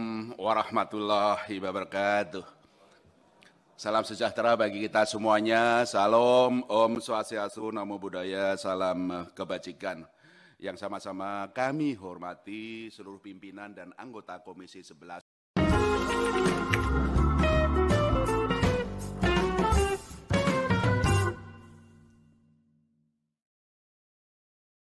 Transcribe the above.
Hmm, warahmatullahi wabarakatuh. Salam sejahtera bagi kita semuanya. Salam, Om Swastiastu, Namo Buddhaya, salam kebajikan. Yang sama-sama kami hormati seluruh pimpinan dan anggota Komisi 11